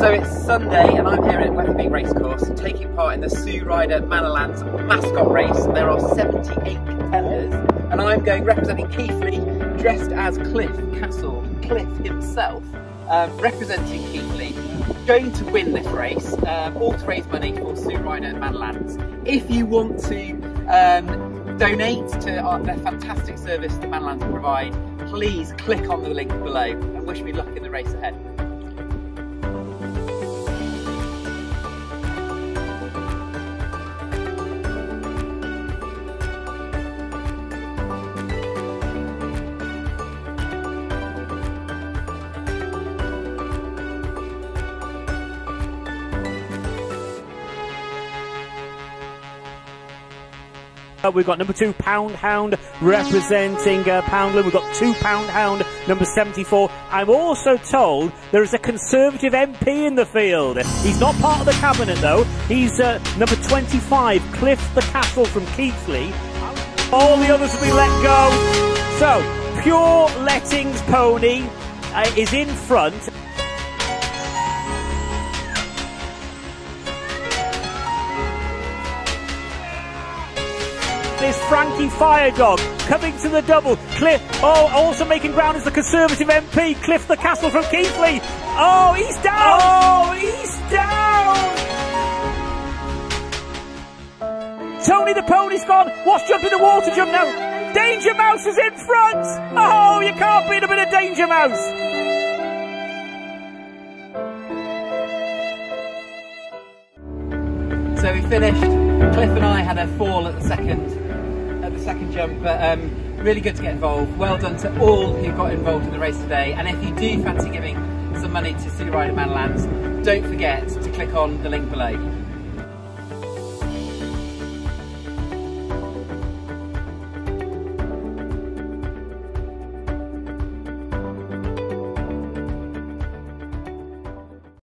So it's Sunday and I'm here at Wetherby Racecourse taking part in the Sue Ryder Manor mascot race. There are 78 contenders and I'm going representing Keighley dressed as Cliff Castle, Cliff himself, um, representing Keighley, going to win this race, um, all to raise money for Sue Ryder Manor If you want to um, donate to our, their fantastic service the Manor provide, please click on the link below and wish me luck in the race ahead. We've got number two, Pound Hound, representing uh, Poundland. We've got two Pound Hound, number 74. I'm also told there is a Conservative MP in the field. He's not part of the cabinet, though. He's uh, number 25, Cliff the Castle from Keighley. All the others will be let go. So, Pure Lettings Pony uh, is in front. Is Frankie Firedog coming to the double. Cliff, oh, also making ground is the Conservative MP, Cliff the Castle from Keighley. Oh, he's down! Oh, he's down! Tony the pony's gone. What's jump in the water jump now. Danger Mouse is in front. Oh, you can't beat a bit of Danger Mouse. So we finished. Cliff and I had a fall at the second second jump, but um, really good to get involved. Well done to all who got involved in the race today. And if you do fancy giving some money to Sue Ryder Manor don't forget to click on the link below.